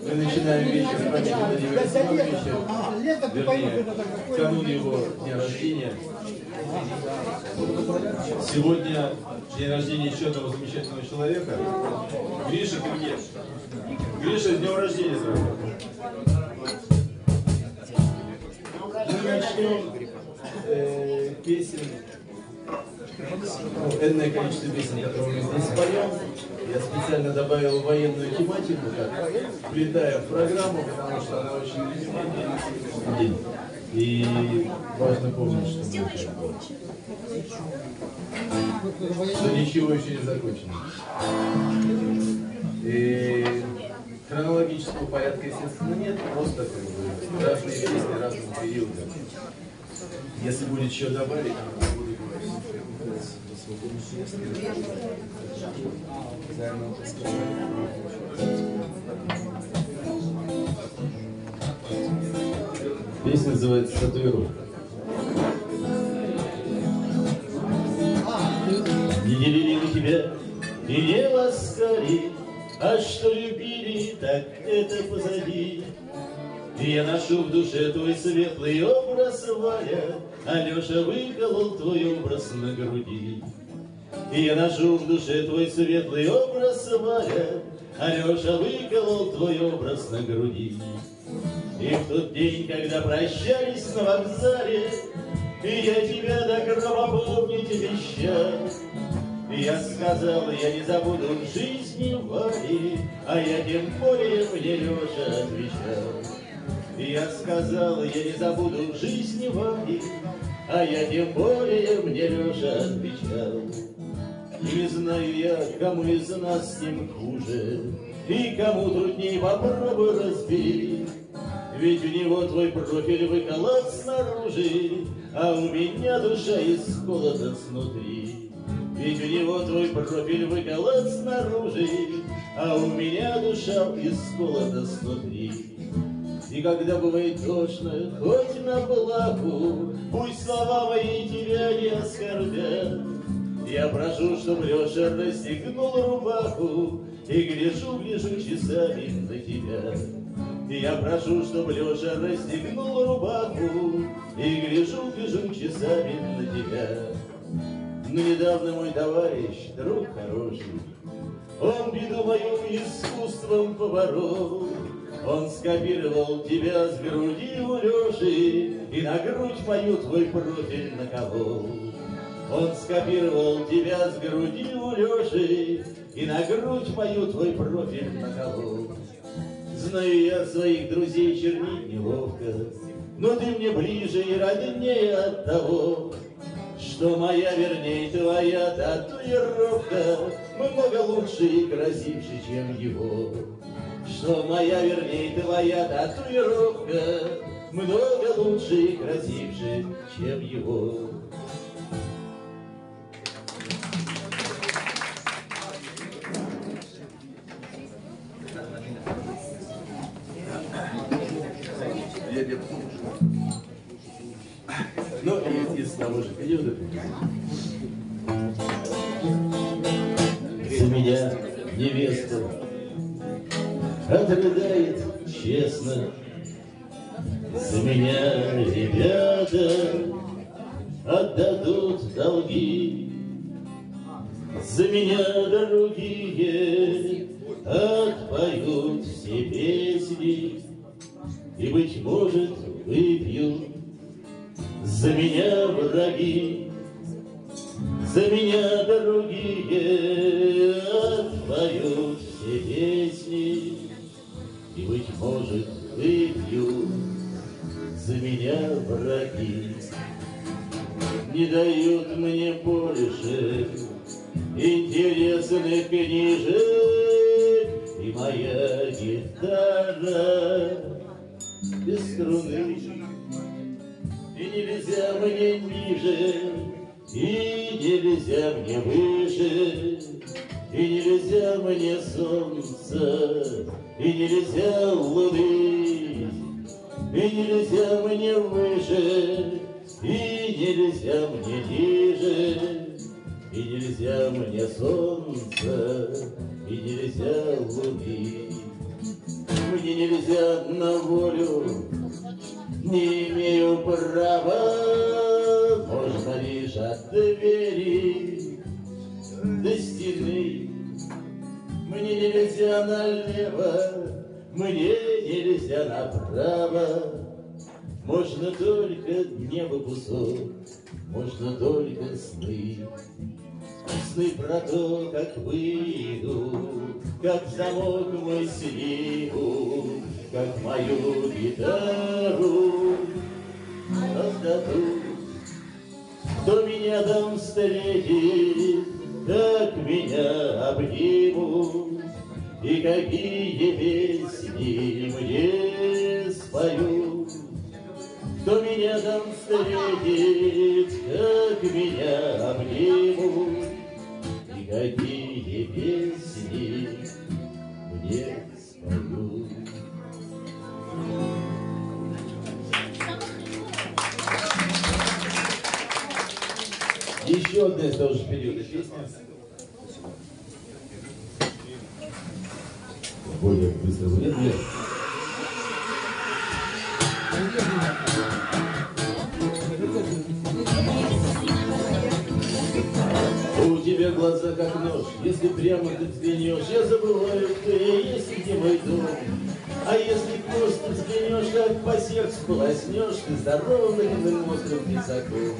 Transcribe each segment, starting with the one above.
Мы начинаем вечер с памяти Владимира Семеновича, вернее, канун его дня рождения. Сегодня день рождения еще одного замечательного человека. Гриша, где? Гриша, с днем рождения. Мы начнем э, песен, ну, энное количество песен, которые мы здесь споем. Я специально добавил военную тематику, так, вплетая в программу, потому что она очень день. И важно помнить, что, что ничего еще не закончено. И хронологического порядка, естественно, нет, просто как бы, разные песни разного периода. Если будет еще добавить, то буду Песня называется «Татуировка». Не делили мы тебя и не ласкали, А что любили, так это позади. И я ношу в душе твой светлый образ, Валя, Алеша выколол твой образ на груди. И я ношу в душе твой светлый образ, Валя, Алеша выколол твой образ на груди. И в тот день, когда прощались на вокзале, И я тебя до гроба помнить обещал, я сказал, я не забуду в жизни Вали, А я тем более мне Леша отвечал. Я сказал, я не забуду в жизни Вали, А я тем более мне Леша отвечал. Не знаю я, кому из нас с ним хуже, И кому трудней попробуй разбери. Ведь у него твой профиль выколот снаружи, А у меня душа из холода снутри. Ведь у него твой профиль выколот снаружи, А у меня душа из холода снутри. И когда бывает тошно, хоть на плаху, Пусть слова мои тебя не оскорбят. Я прошу, чтоб Леша расстегнул рубаху И гляжу, гляжу часами на тебя. Я прошу, чтоб Леша расстегнул рубаху И гляжу, гляжу часами на тебя. Но недавно мой товарищ, друг хороший, Он беду мою искусством поборол. Он скопировал тебя с груди у Леши И на грудь мою твой профиль наколол. Он скопировал тебя с груди у Леши И на грудь мою твой профиль наколол. Знаю я своих друзей чернить неловко, Но ты мне ближе и роднее от того, Что моя, вернее, твоя татуировка Много лучше и красивше, чем его. Что моя, вернее, твоя татуировка Много лучше и красивше, чем его. Ну, и из того же периода. За меня невеста отрыдает честно. За меня ребята отдадут долги. За меня другие отпоют все песни И, быть может, выпьют за меня враги. За меня другие отпоют все песни И, быть может, выпьют за меня враги. Не дают мне больше интересных книжек И моя гитара без струны. И нельзя мне ниже, и нельзя мне выше, И нельзя мне солнца, и нельзя луны, И нельзя мне выше, и нельзя мне ниже, И нельзя мне солнца, и нельзя луны. Мне нельзя на волю, не имею права, можно лишь от двери до стены. Мне нельзя налево, мне нельзя направо, можно только небо кусок, можно только сны. Сны про то, как выйду, как замок мой сниму, как мою гитару отдадут. Кто меня там встретит, как меня обнимут, И какие песни мне споют. Кто меня там встретит, как меня обнимут, И какие песни мне Еще одна из того же периода песня. Более быстро будет. Нет. У тебя глаза как нож, если прямо ты взглянешь, я забываю, кто я есть, где мой дом. А если просто взглянешь, как по сердцу полоснешь, ты здоровым острым писаком.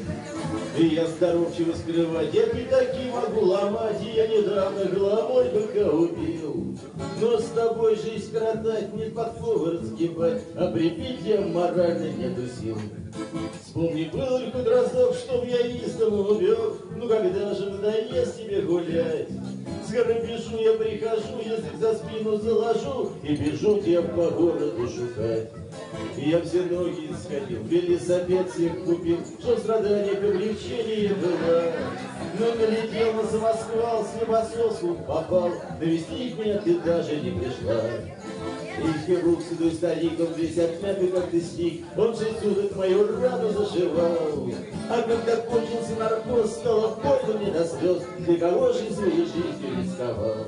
И я здоровчиво скрывать, я пятаки могу ломать, и я недавно головой быка убил. Но с тобой жизнь коротать, не подковы разгибать, а припитием морально нету сил. Вспомни, был ли хоть разок, чтоб я из дома убег, ну когда же надоест тебе гулять? С бежу, я прихожу, язык за спину заложу И бежу тебя по городу шукать. Я все ноги сходил, велосипед всех купил, Чтоб страдания к облегчение было. Но налетел на самосвал, с небосводу попал, Довести меня ты даже не пришла. И хирург седой стариком весь отмятый, как ты стих, Он шесть суток мою рану зашивал. А когда кончился наркоз, стало больно мне до слез, Для кого же своей жизнью рисковал?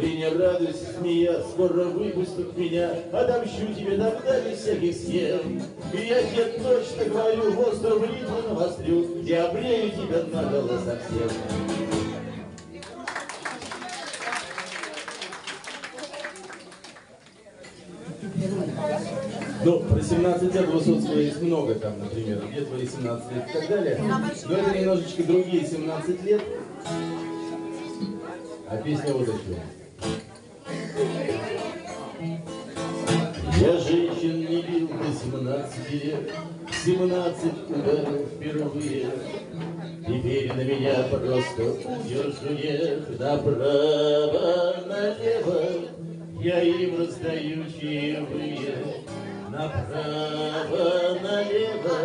И не радуйся, смея, скоро выпустят меня, Отомщу тебе тогда без всяких схем. И я тебе точно говорю, остров бритву навострю, И обрею тебя наголо совсем. Ну, про 17 лет Высоцкого есть много там, например, где твои 17 лет и так далее. Но это немножечко другие 17 лет. А песня вот о чем. Я женщин не бил до 17 лет, 17 ударил впервые. Теперь на меня просто удержу нет, направо, налево, я им раздаю чаевые. Направо, налево,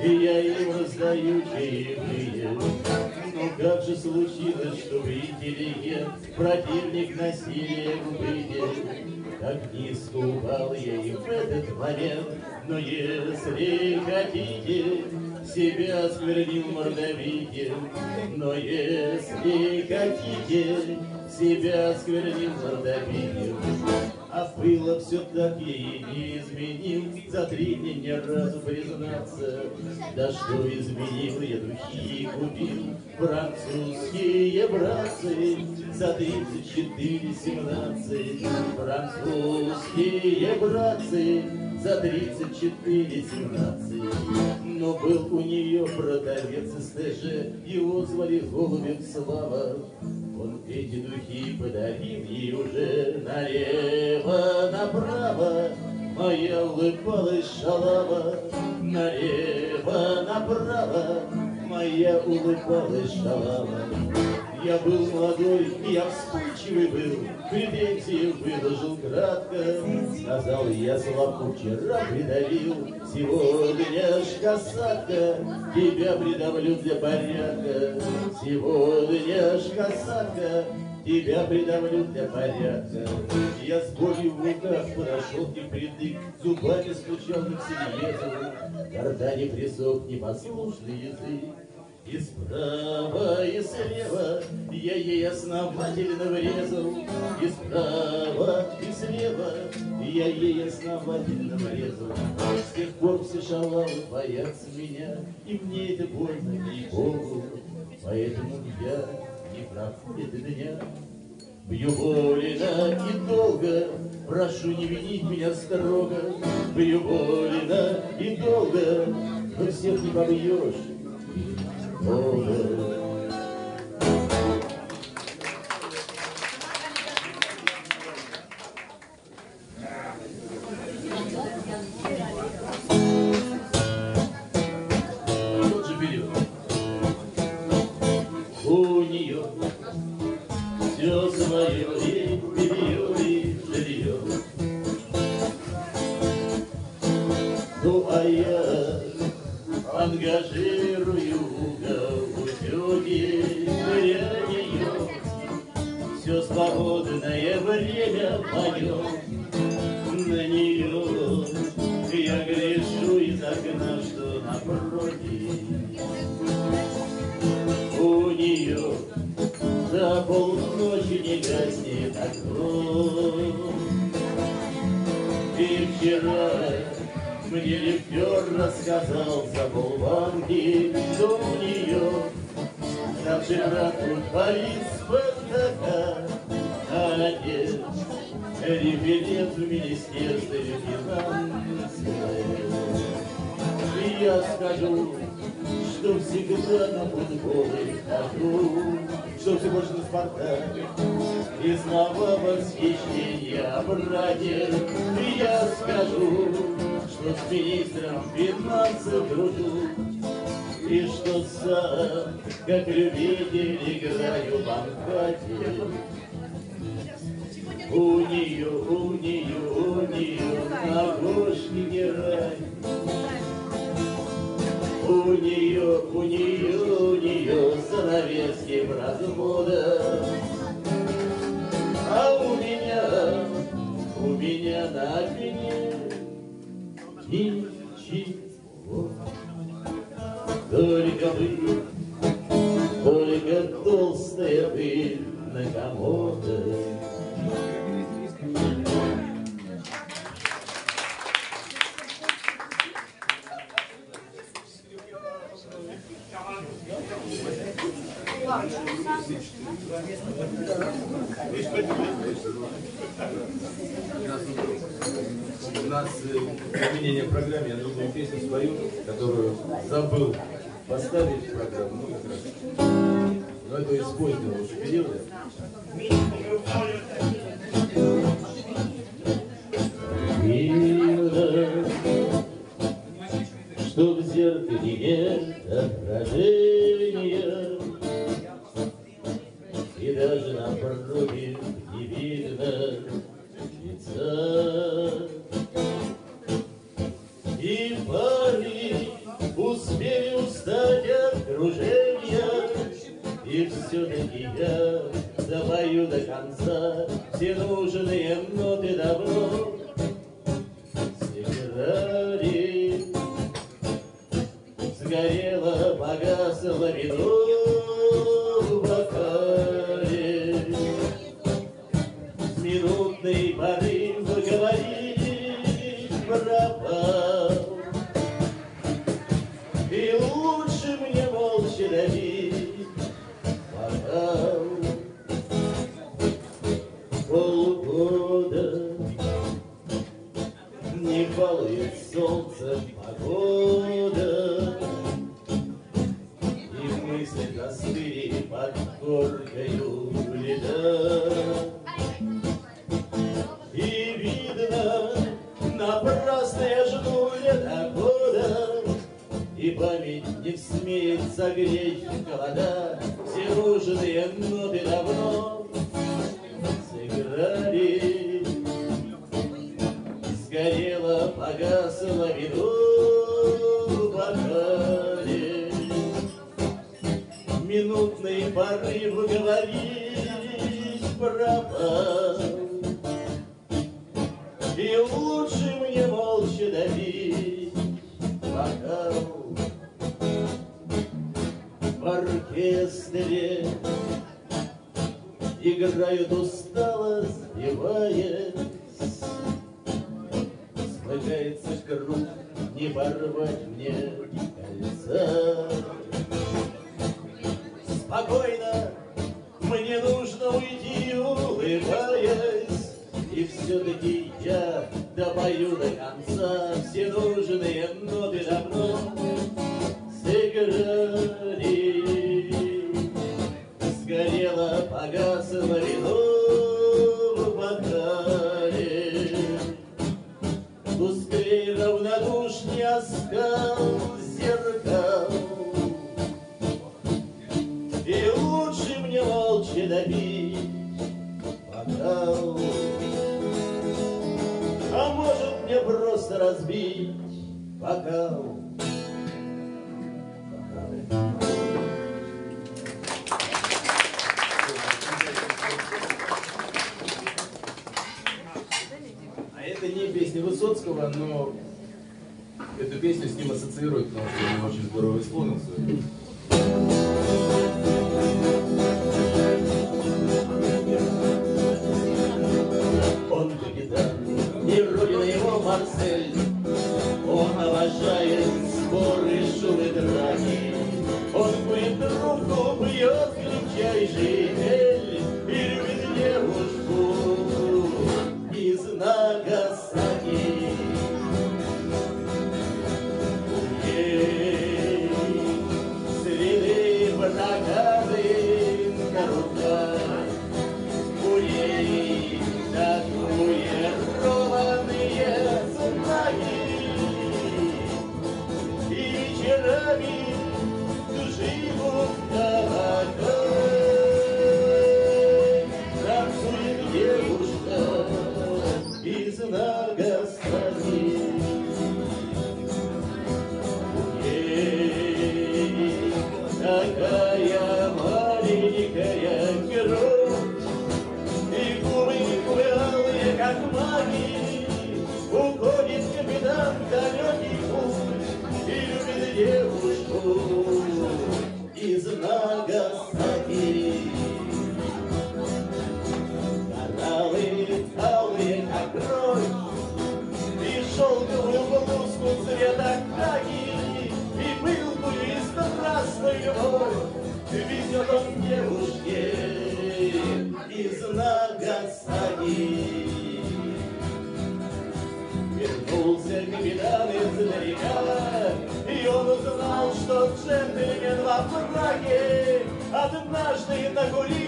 и я им раздаю чаевые. Ну как же случилось, что вы интеллигент, противник насилия выйдет? Как низко упал я и в этот момент, но если хотите, себя осквернил мордовитем. Но если хотите, себя осквернил мордовитем. Было все так, я и не изменил, За три дня ни разу признаться. Да что изменил, я духи купил, Французские братцы, За тридцать четыре семнадцать. Французские братцы, За тридцать четыре семнадцать. Но был у нее продавец из ТЖ, Его звали Голубев Слава. Он эти духи подарил ей уже налево, направо. Моя улыбалась шалава, налево, направо. Моя улыбалась шалава. Я был молодой, и я вспыльчивый был, Претензии выложил кратко. Сказал, я слабку вчера придавил, Сегодня ж касатка, Тебя придавлю для порядка. Сегодня ж касатка, Тебя придавлю для порядка. Я с болью в руках подошел ним притык, Зубами стучал на к Гортани присох непослушный язык. И справа, и слева я ей основательно врезал. И справа, и слева я ей основательно врезал. С тех пор все шалавы боятся меня, И мне это больно, ей-богу. Поэтому я не проходит дня. Бью больно и долго, прошу не винить меня строго. Бью больно и долго, но всех не побьешь. Долго. Хожу, что все больше на Спартак. И снова восхищение, братья, и я скажу, что с министром финансов дружу, и что сам, как любитель, играю в банкате. У нее, у нее, у нее на гошке не рай. У нее, у нее, у нее занавески в разводах. А у меня, у меня на спине применение в программе, я другую песню свою, которую забыл поставить в программу, ну как раз. Но это из позднего уже соловьев бокале. Минутный порыв говорить пропал. И лучше мне молча добить бокал в оркестре. Играют устало, сбивая качается круг, не порвать мне кольца. Спокойно, мне нужно уйти, улыбаясь, и все-таки я допою до конца все нужные ноты давно сыграли. Сгорела, погасла вина. разбить бокал. А это не песня Высоцкого, но эту песню с ним ассоциируют, потому что он очень здорово исполнился. Марсель. Он уважает споры, шумы, драки. Он будет руку, бьет крепчайший. любовь Везет он девушке из Нагасаки. Вернулся капитан издалека, и он узнал, что джентльмен во фраке однажды на гули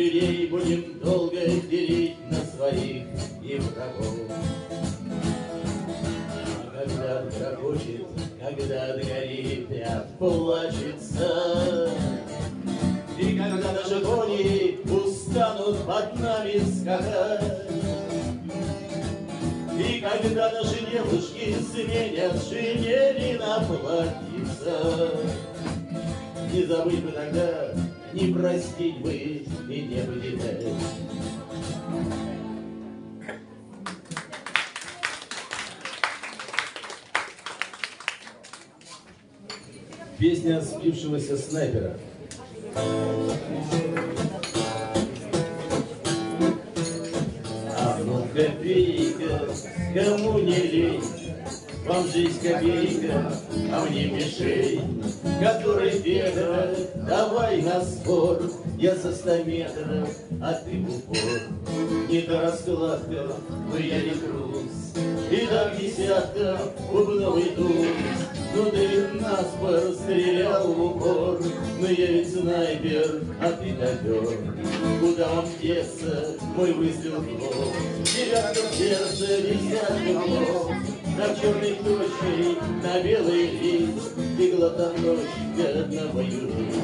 людей будем долго делить на своих и врагов. А когда грохочет, когда догорит и оплачется, и когда наши кони устанут под нами скакать, и когда наши девушки сменят шинели на платьица, не забыть бы тогда не простить бы и не потерять. Песня спившегося снайпера. А вам жизнь копейка, а мне мишень, который Петра, давай на спор, я за ста метров, а ты в упор. Не та раскладка, но я не трус, и так десятка бубновый туз. Ну ты нас стрелял в упор, но я ведь снайпер, а ты ковер. Куда вам деться, мой выстрел в лоб? Девятка в сердце, десятка в лоб. На черной точкой, на белый лист, И глотоночка на мою жизнь.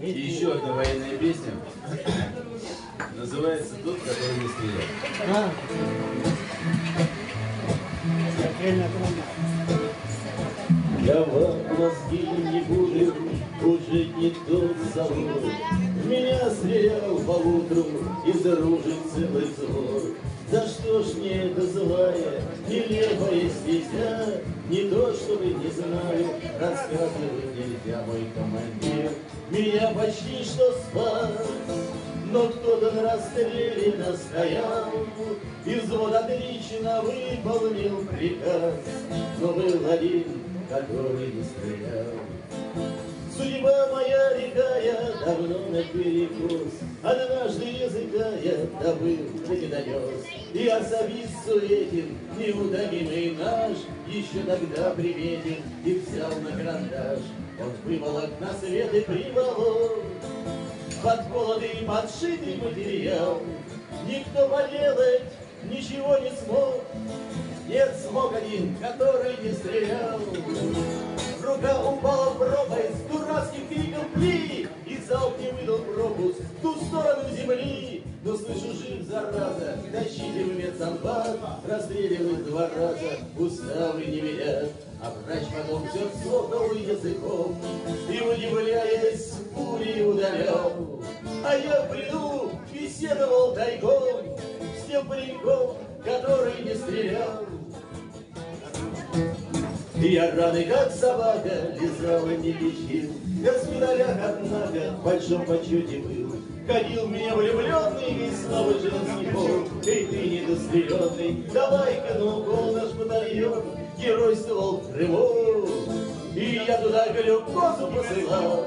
И еще одна военная песня. Называется «Тот, который не стрелял». Я вам мозги не буду, уже не тот. В меня стрелял по утру из оружия целый взвод. За что ж мне это злая, нелепая стезя? Не то, чтобы не знаю, рассказывать нельзя, мой командир. Меня почти что спас, но кто-то на расстреле настоял, И взвод отлично выполнил приказ, Но был один, который не стрелял. Судьба моя рекая, давно на перекос, Однажды языка я добыл, и донес, И особисту этим неутомимый наш Еще тогда приметен и взял на карандаш. Он выволок на свет и приволок Подколотый и подшитый материал. Никто поделать ничего не смог, Нет, смог один, который не стрелял. Рука упала в пропасть, дурацким криком «Пли!» И залп не выдал пропуск в ту сторону земли. Но слышу, жив, зараза, тащите в медсанбат, Расстреливают два раза, уставы не велят. А врач потом все цокал языком И, удивляясь, пули удалял. А я в бреду беседовал тайком С тем пареньком, который не стрелял. И я раны, как собака, лизал и не лечил. Я в медалях, однако, в большом почете был. Ходил меня влюбленный весь новый женский пол. Эй, ты недостреленный, давай-ка на укол наш батальон геройствовал в. И я туда глюкозу посылал,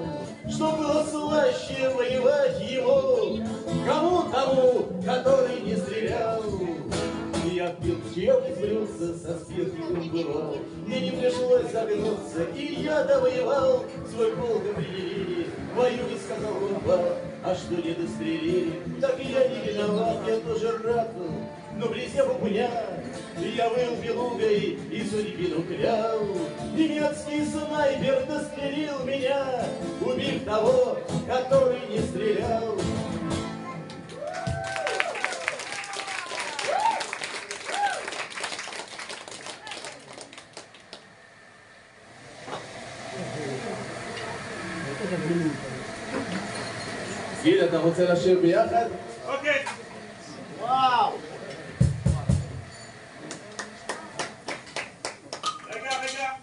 что было слаще воевать ему. Кому тому, который не стрелял. Я пил чел изблюдца, со спиртиком бывал. Мне не пришлось загнуться, и я довоевал. Свой полк определили, воюй, сказал комбат. А что не дострелили, так и я не виноват, я тоже рад был. Но близко попуня, я выл белугой и судьбину клял. Немецкий снайпер дострелил меня, убив того, который не стрелял. Ok, il? Regarde, regarde!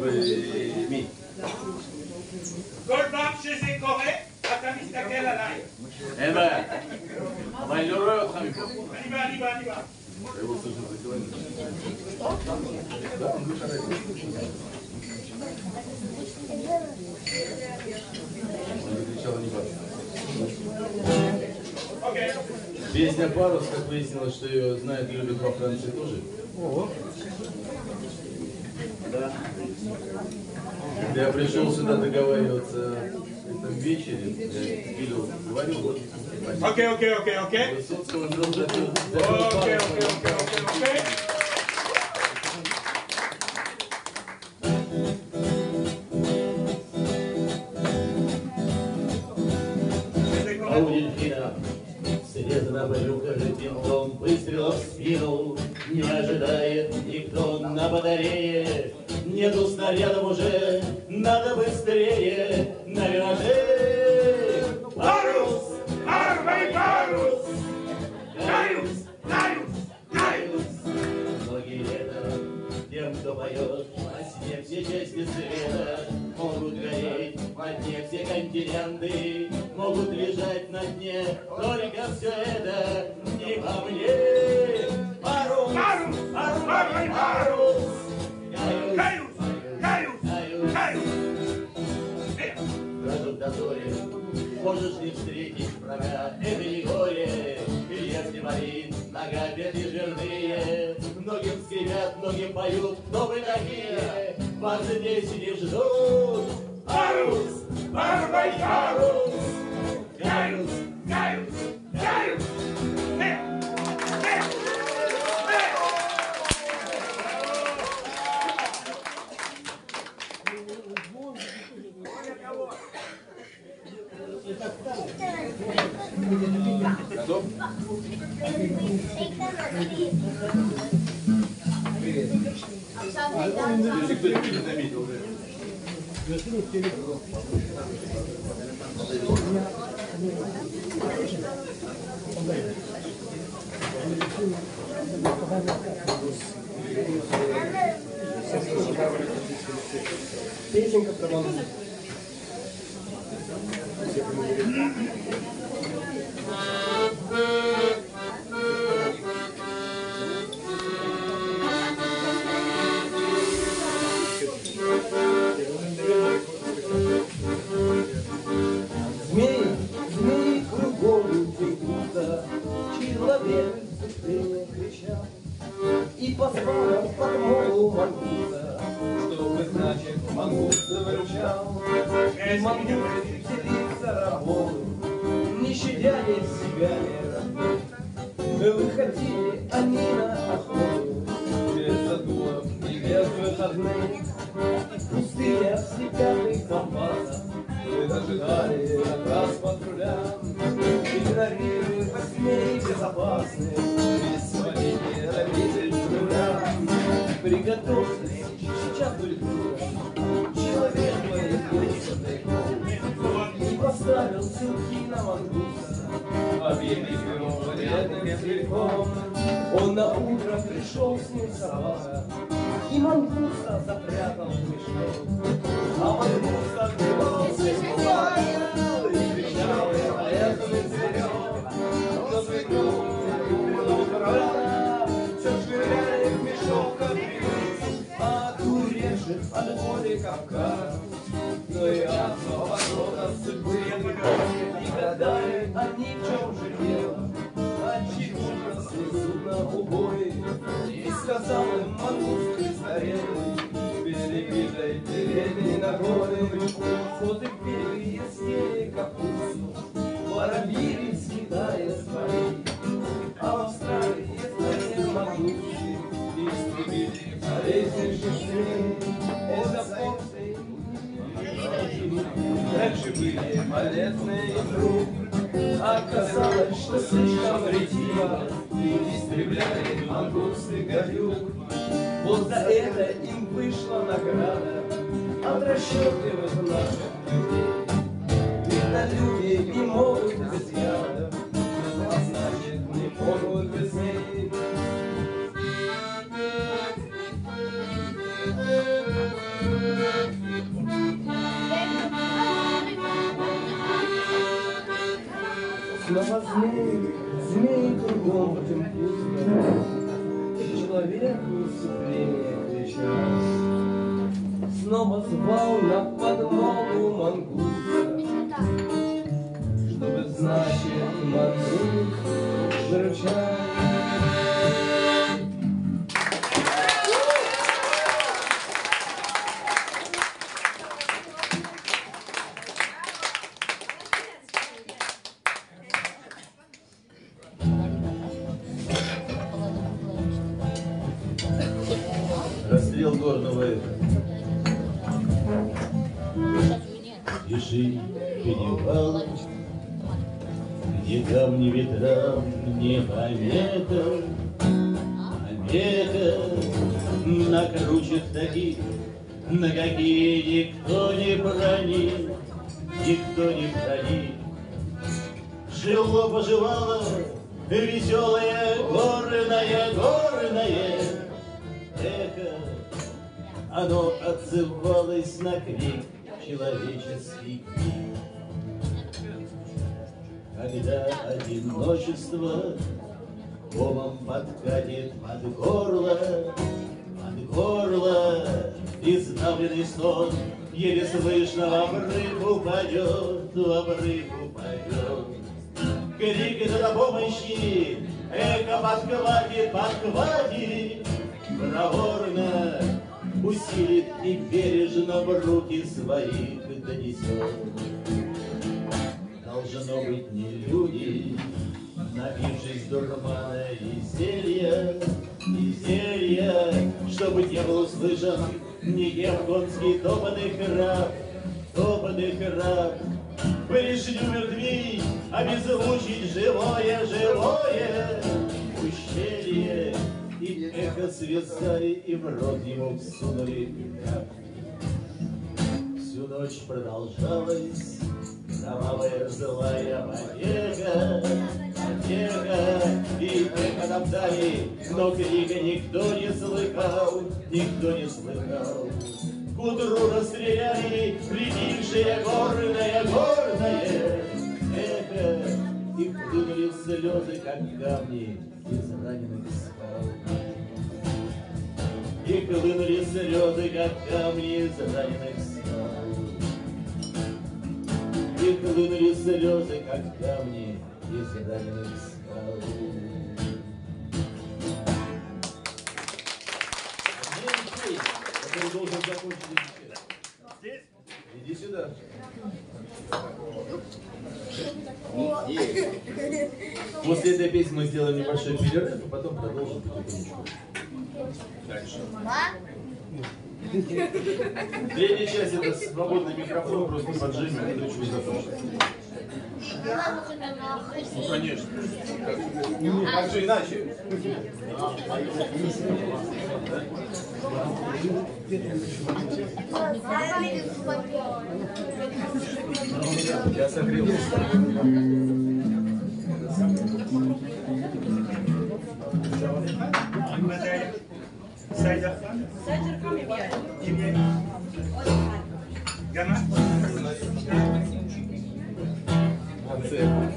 Oui, oui, oui, chez Zé Coré, à ta mise taquelle à l'ail. Eh ben! On va! Черников. Песня «Парус», как выяснилось, что ее знают и любят во Франции тоже. Да. Когда я пришел сюда договариваться в этом вечере, я видел, говорил, Окей, окей, окей, окей. Высоцкого, Окей, окей, окей, окей, окей. На брюках и пинком выстрелов в спину Не ожидает никто на батарее Нету снарядов уже, надо быстрее На вираже Парус! Армий парус! Каюсь! Каюсь! Каюсь! Многие лета тем, кто поет О сне все части света Могут гореть на дне все континенты Могут лежать на дне Только все это не по мне Парус! Парус! Парус! Парус! Каюсь! Каюсь! каюсь. Каюсь! Э, Даже в дозоре можешь не встретить врага. Это не горе, если морин, нога жирные. Скрипят, многим поют, кто вы такие? Вас здесь не ждут. Парус! Армий парус! Каюсь, Каюсь! Каюсь! Э, э, э. Готов? Песенка про мангуст. Змеи, кричал, И по сварам подмогу мангуста, Чтобы, значит, мангуст завыручал. И мангуст делится работу, Не щадя ни себя, ни родных. Выходили они на охоту, Без задумов и без выходных. Пустые пятый компаса, Мы зажигали как раз патруля, Игнорируя восьмей безопасных, Человек тайком, И поставил ссылки на мангуста, Объявив его вредным целиком. Он на утро пришел с ним собака, И мангуста запрятал в мешок. А мангуст открывался и кричал, а это зверек, но зверек от боли Кавказ. Но и от поворота судьбы не гадали они в чем же дело, отчего росли судно убой, и сказал им мангуст престарелый, перебитой передней ногой, вот и полезные вдруг Оказалось, что слишком ретиво Истребляли мангусты гадюк. Вот за это им вышла награда От расчетливых наших людей топотый храп. Пришли мертвей, обеззвучить живое, живое ущелье, и эхо связали, и в рот ему всунули капли. Всю ночь продолжалась кровавая злая потеха, потеха, и эхо топтали, но крика никто не слыхал, никто не слыхал. К утру расстреляли притихшее горное, горное эхо, и хлынули слезы, как камни из раненых скал. И хлынули слезы, как камни из раненых скал. И хлынули слезы, как камни из раненых скал. Который должен закончить эфир. Здесь? Иди сюда. После этой песни мы сделаем небольшой перерыв, а потом продолжим потихонечку. Дальше. Третья часть это свободный микрофон, просто поджимем, это очень закончится. Ну, конечно. А что иначе? Я согрелся. Madeira. Sai da fama. Kimye? Gama? Молодцы.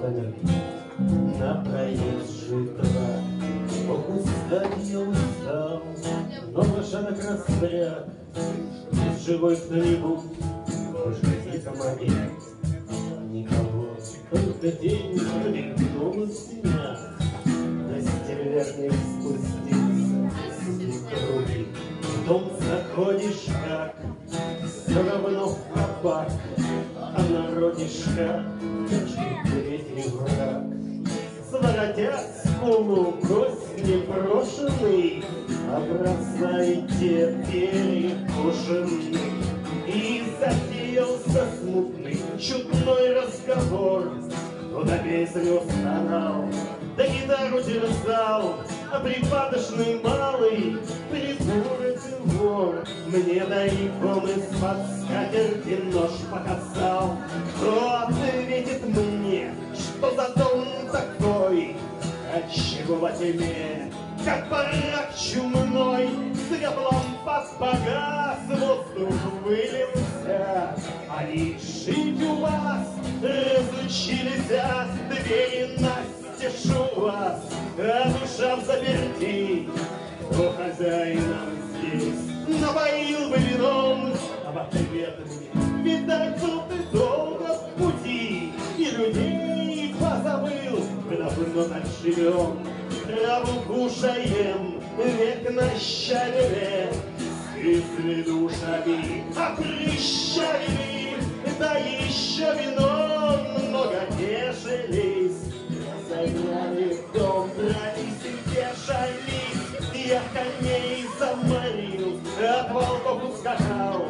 Поворотами на проезжий трак. Ох, устать я устал, но лошадок распряг, Есть живой кто-нибудь, может, помоги. Никого, только день промелькнул в стенах, На стервятник спустился, сидит руки. В дом заходишь как, все равно в кабак, А народишка, третий враг. Своротят скулу, гость непрошенный, А бросайте перекушенный. И затеялся смутный, чудной разговор. Кто до песню стонал, да гитару терзал, а припадочный малый придурок вор. Мне тайком из-под скатерти нож показал. Кто ответит мне, что за дом такой? Отчего во тьме, как барак чумной, Свет лампад погас, воздух вылился, А жить у вас разучились, Двери настежь у вас, А душа заперти. Кто хозяином здесь. Напоил бы вином, А в ответ мне, видать, был ты долго в пути, И людей позабыл, мы давно так живем, Траву кушаем, век на щавеле, И с душами опрещали, Да еще вином много тешились. Загнали в дом, дрались и тешались, Я коней заморил, от волков ускакал.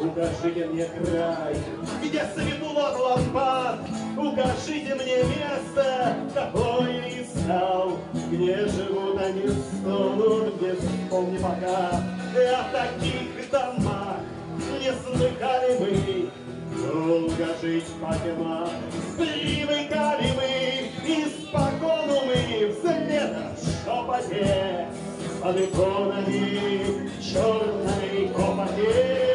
Укажите мне край, где светло лампад, Укажите мне место, какое искал, Где живут они, стонут, где вспомни пока. О таких домах не слыхали мы, Долго жить по тьмам, привыкали мы, Испокону мы вслед шепоте, Под иконами черной копоте.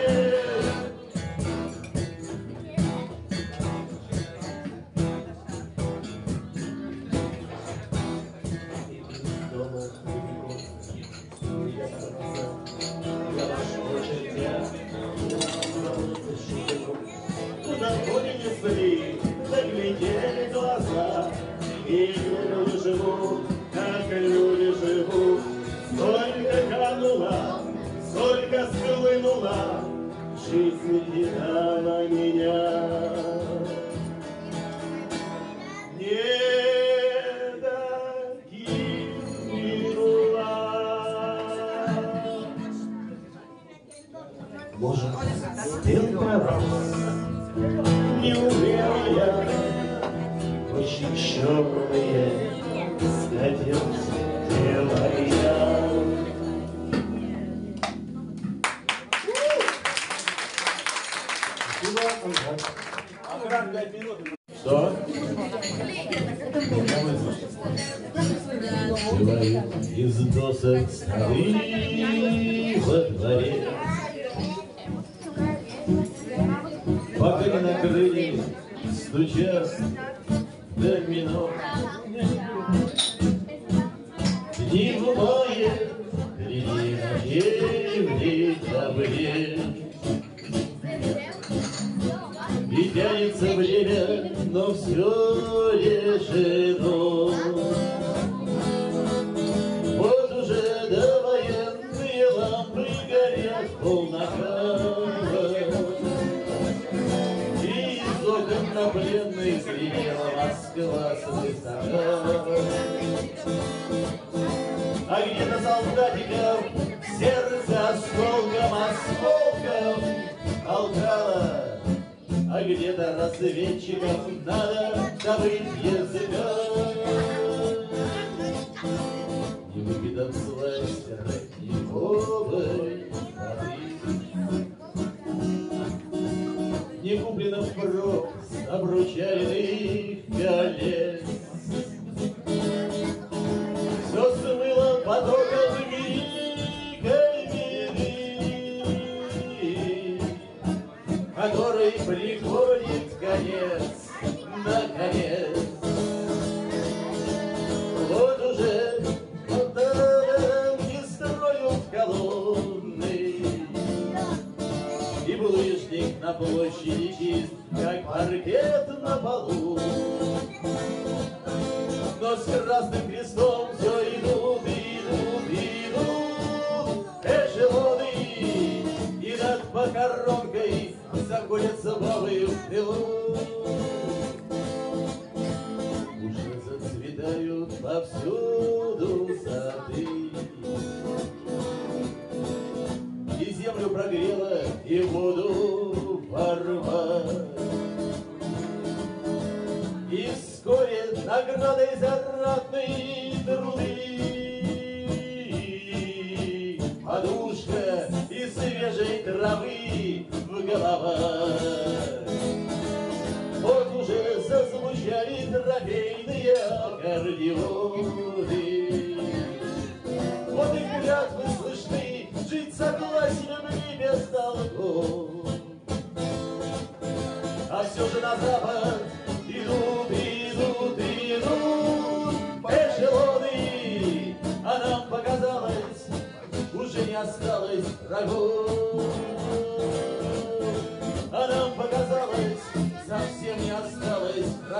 Куда ноги несли, заглядели глаза, И люди живут, как люди живут. Сколько канула, сколько схлынула, Жизнь не дала меня. Не догибла. Может, сделай пророк, не умея, очень черные, скатился делая. Что? Человек из досок столы во дворе. Пока не накрыли, стучат домино. В декабре. И тянется время, но все решено.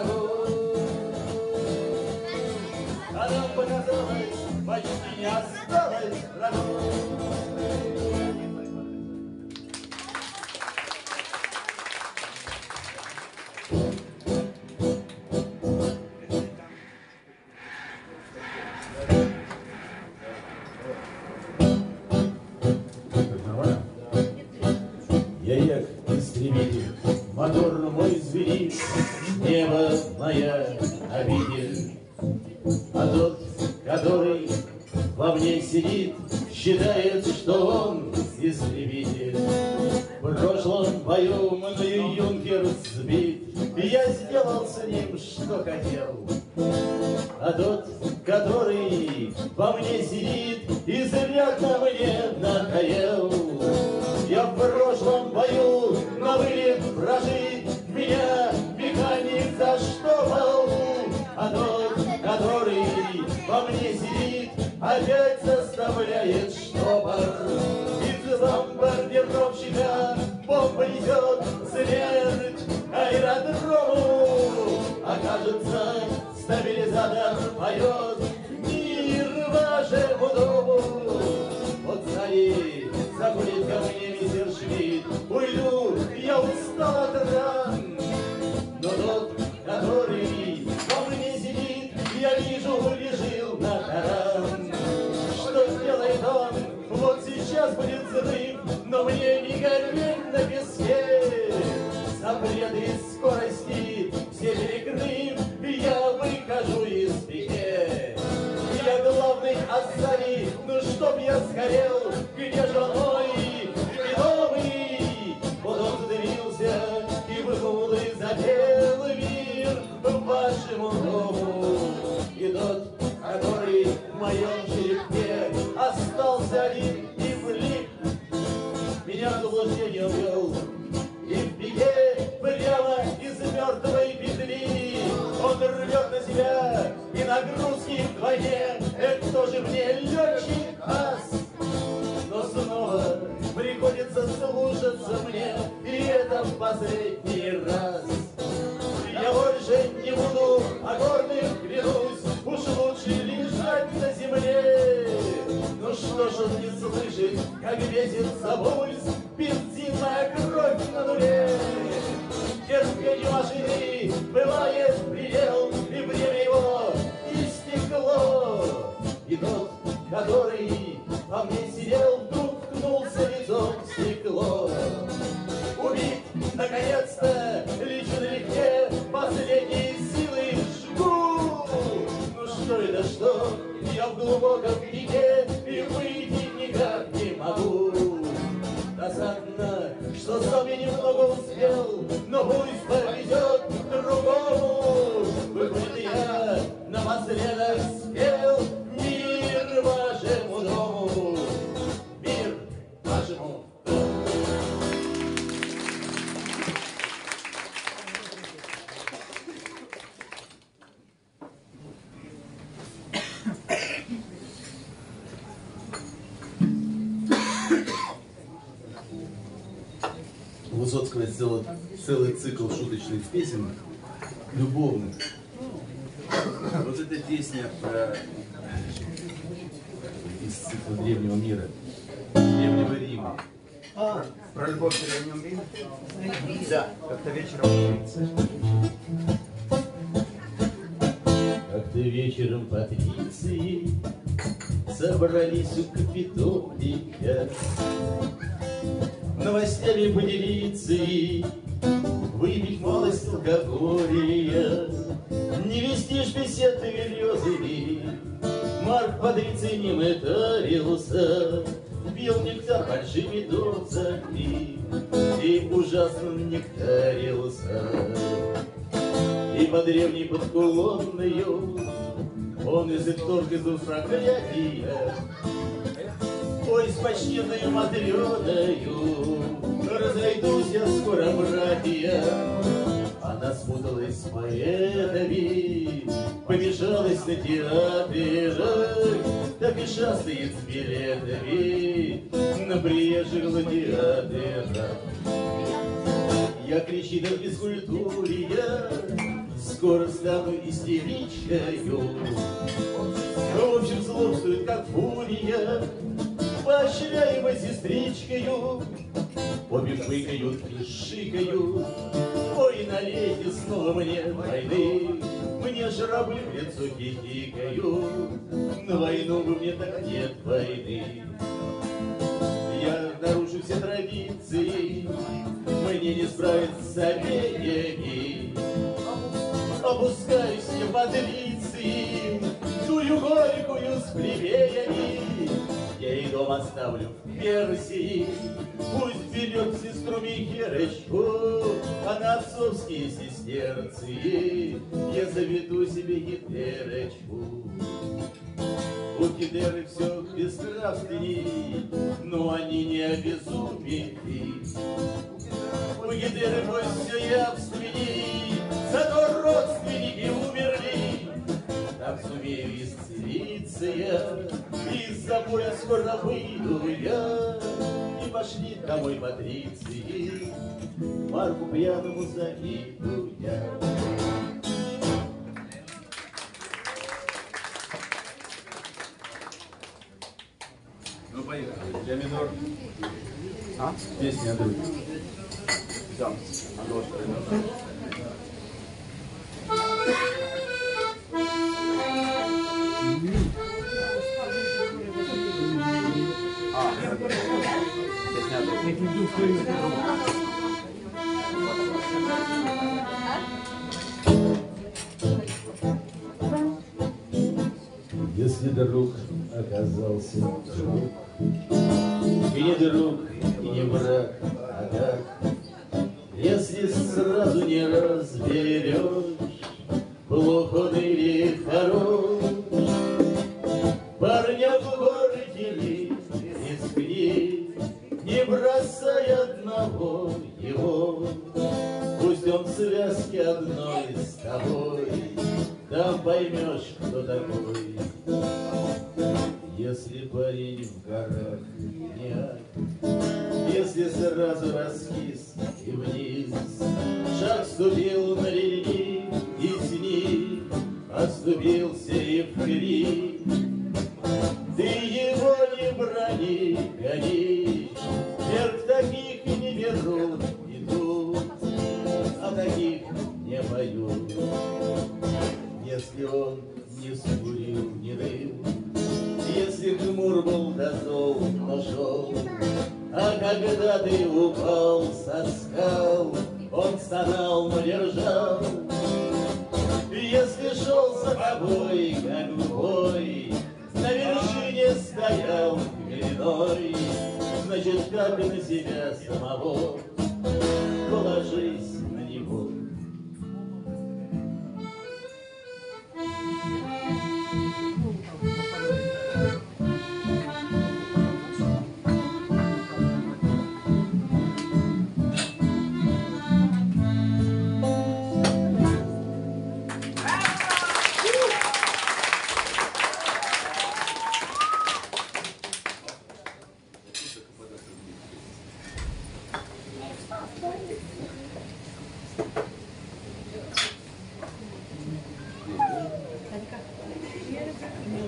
дорогу. Дорогу по которой мою меня с тобой дорогу. утекло. Убит, наконец, сонную, он из итторги душ проклятия, э, Ой, с почтенной матрёною Разойдусь я скоро, братья. Она спуталась с поэтами, Помешалась на театрах, Да пеша стоит с билетами На приезжих гладиаторах. Я кричит о физкультуре, я Скоро стану истеричкою. В общем, злобствует, как фурия, Поощряемой сестричкою. Обе фыкают и шикают, Ой, налейте снова мне войны, Мне жрабы в лицо хихикают, На войну бы мне так нет войны. Я нарушу все традиции, Мне не справиться с обеими. Опускаюсь я под лицей, Тую горькую с плебеями. Я ей дом оставлю в Персии, Пусть берет сестру Михерочку, А на отцовские сестерцы Я заведу себе гитерочку. У Кидеры все бесстравственней, но они не обезумели. У Гидеры мой все явственней, исцелиться я, из забоя скоро выйду я. И пошли домой патриции, Марку пьяному завидую я. Ну, поехали. Ля минор. А? Песня Андрей. Сам. Андрош, А, Если друг оказался друг,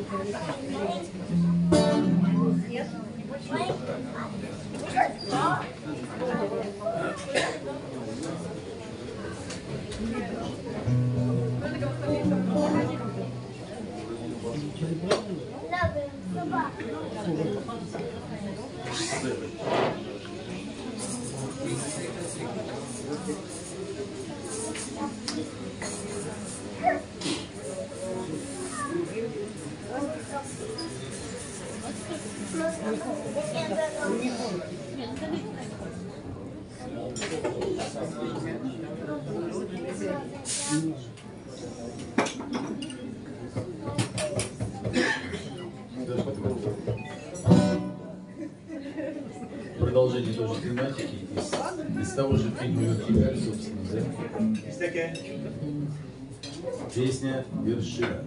Thank you. Продолжение тоже тематики из, из того же фильма «Вертикаль», собственно, да? Песня «Вершина».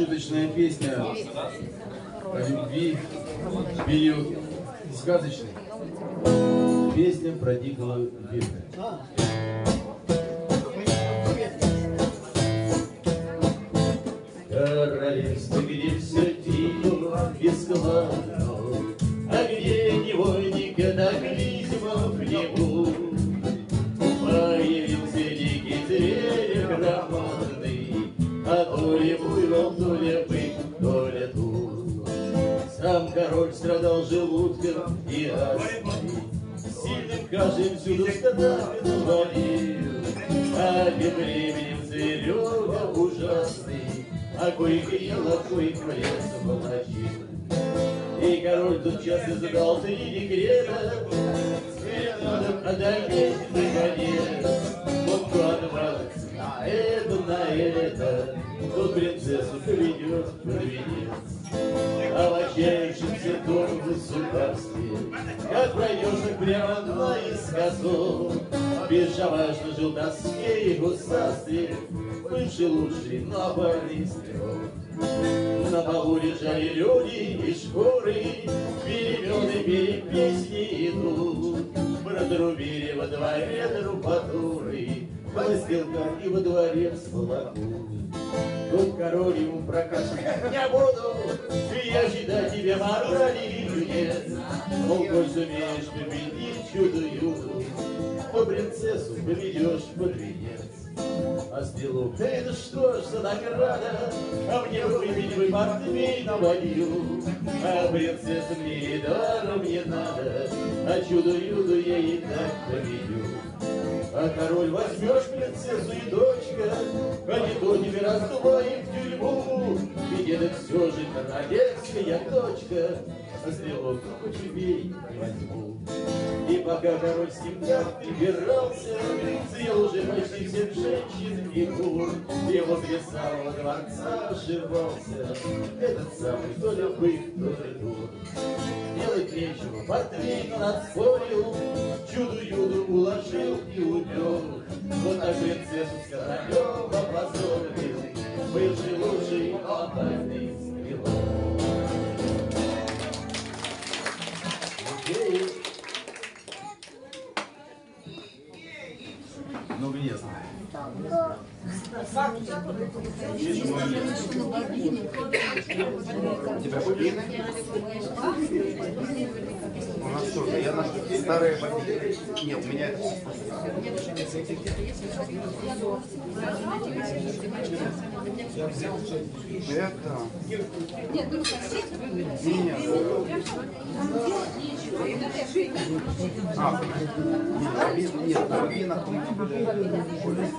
Шуточная песня о любви в сказочный. Песня про дикого вепря. Всюду страдами навалил, А тем временем зверюга ужасный, А койка ела, койка лес волочил. И король тут часто задал три декрета, Свернутым отдалить наконец. Он кладывается на это, на это, Тут принцессу поведет под наискосок, Бесшабашно жил в тоске и гусарстве, Бывший лучший, больный стрелок. На полу лежали люди и шкуры, Перемены пели идут. Продрубили во дворе трубатуры, Холостелка и во дворец волоку. Тут король ему прокашивать не буду, я считаю тебе морали юнец. Мол, коль сумеешь победить чудо-юду, То принцессу поведешь под венец. А стрелок, да это что ж за награда? А мне выпить бы портвейн водил, А принцессу мне и даром не надо, А чудо-юду я и так поведу. А король возьмешь принцессу и дочка, А не то тебе раздуваем в тюрьму, Ведь это все же королевская дочка, стрелок не возьму. И пока король с ним так прибирался, Съел уже почти всех женщин и кур, И возле самого дворца ошибался Этот самый то ли бык, то ли тур. Делать нечего, портвейн он Чуду-юду уложил и убил. Вот так принцессу с королем опозорил, Бывший лучший, но Много не знаю. У тебя бобины? У нас тоже. Я нашел старые бобины. Нет, у меня это все Это... Нет, нет. А, нет, нет, на бобинах у меня более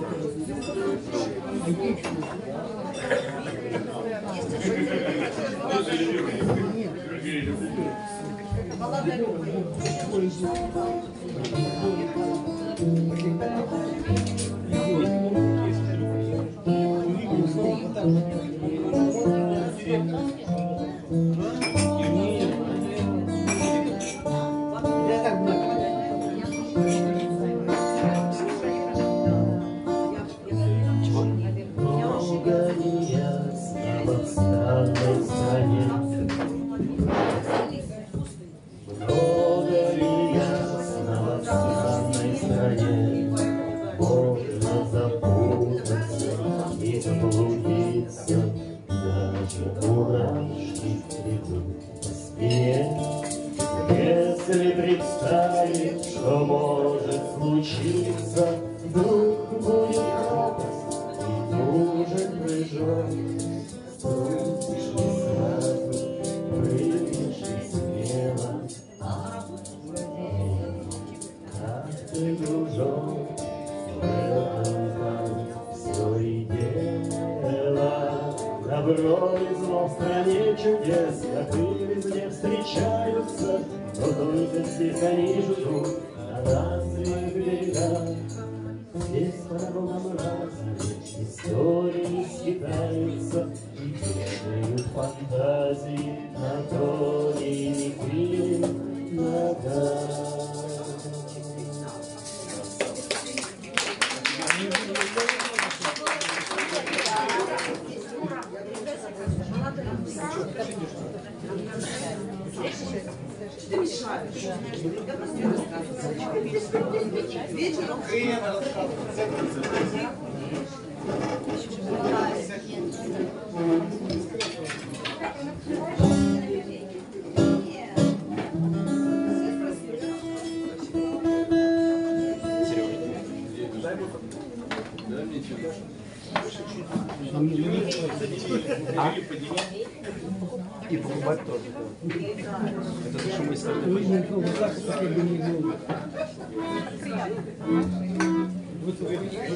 тобой вечеря.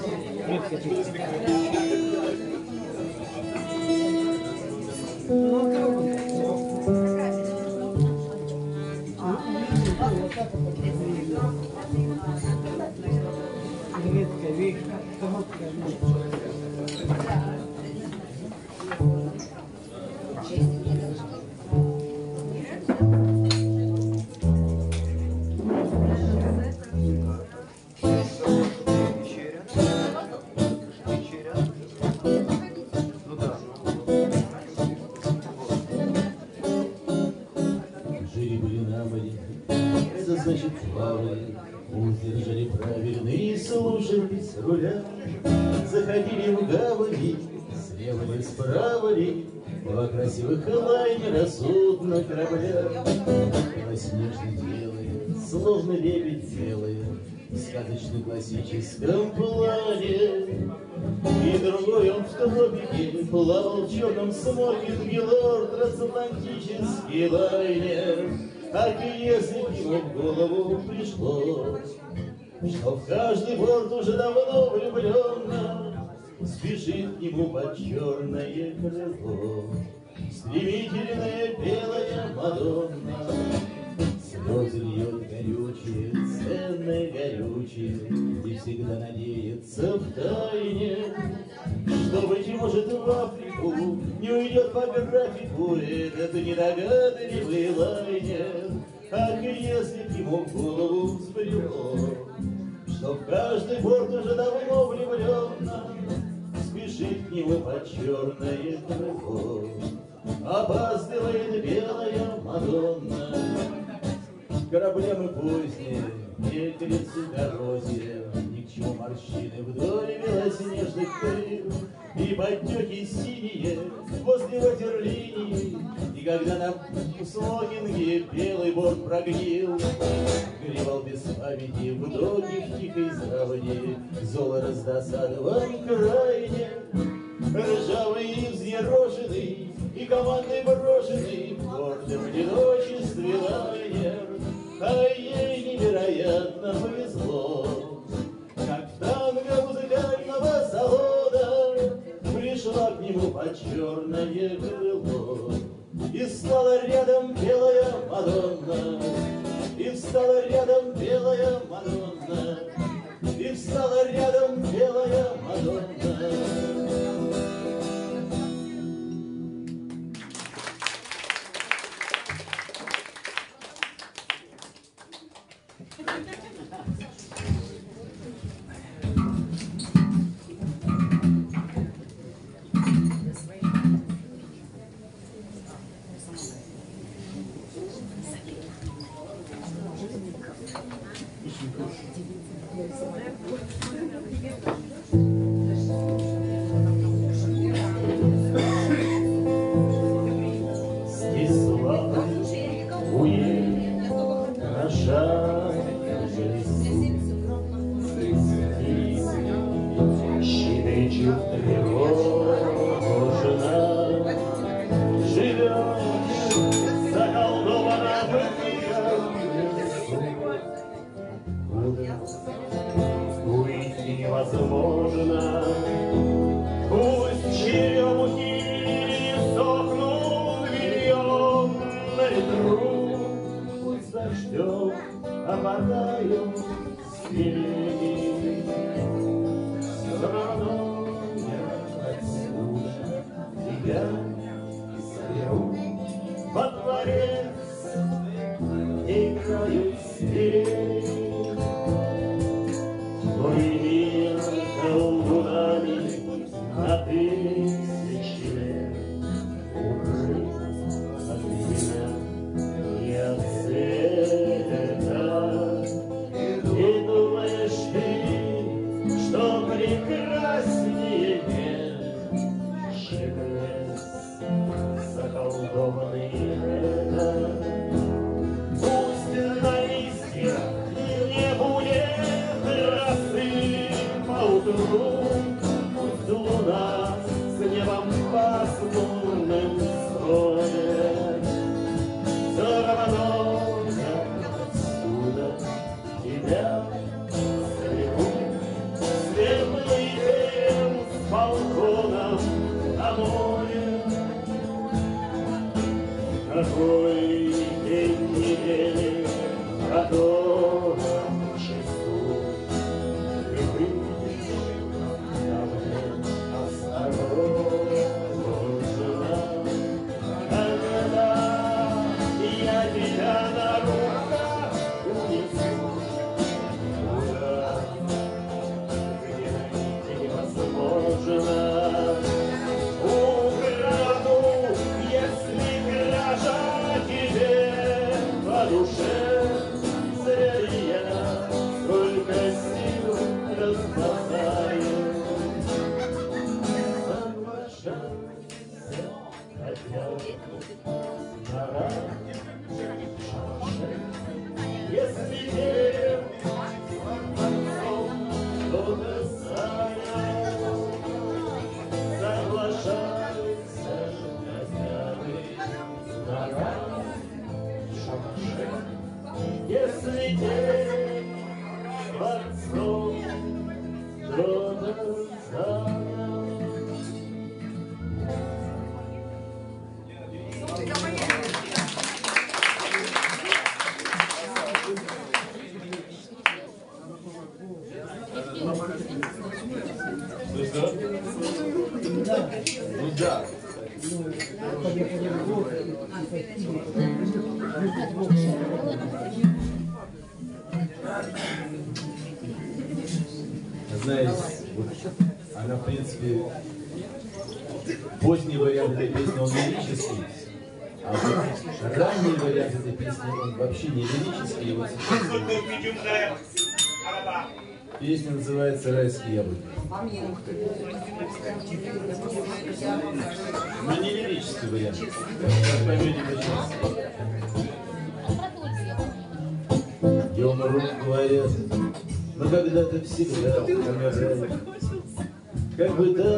Руля. Заходили в гавани, слева ли, справа ли, Два красивых лайнера судно корабля. Белоснежный делает, словно лебедь делает, В сказочно классическом плане. И другой он в тропике плавал в черном смоге в Гелор трансатлантический лайнер. И если ему в голову пришло, что в каждый порт уже давно влюбленно Спешит к нему под черное крыло. Стремительная белая Мадонна. Слезы льет горючие, ценные горючие И всегда надеется в тайне Что, быть может, в Африку Не уйдет по графику. Этот недогадливый лайнер И если б ему в голову взбрело Что в каждый порт уже давно влюбленно Спешит к нему под черное крыло Опаздывает белая Мадонна Кораблем и к лицу коррозия, Ни к чему морщины вдоль белоснежных крыл и подтеки синие возле ватерлинии. И когда на слогинге белый борт прогнил, Гребал без памяти в других тихой заводе, Золо раздосадован крайне, Ржавый и взъерошенный, и командой брошенный, Борт в одиночестве лайнер, А ей невероятно повезло, Как в танго музыкального завода, Пришла к нему по черное крыло, И стала рядом белая Мадонна, И встала рядом белая Мадонна, И встала рядом белая Мадонна.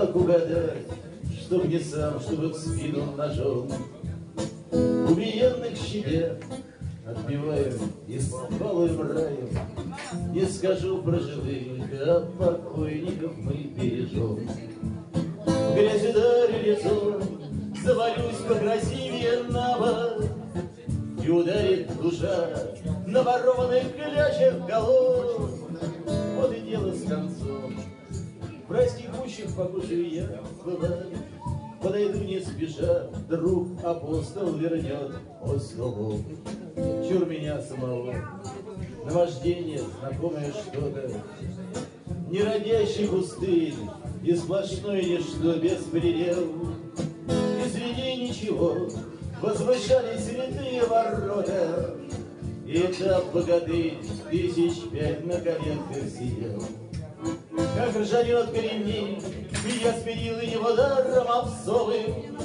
Как угадать, чтоб не сам, чтобы в спину ножом Убиенных щебят отбиваем и спалым раем. Не скажу про живых, а покойников мы бережем. Бывает, Подойду не спеша, друг апостол вернет ослову. Чур меня самого, наваждение, знакомое что-то, Неродящий пустынь и сплошное ничто без предел. И среди ничего возвышались святые ворота, И там богатырь тысяч пять на коленках сидел. Как ржанет кремень, и я спилил его даром овсовым,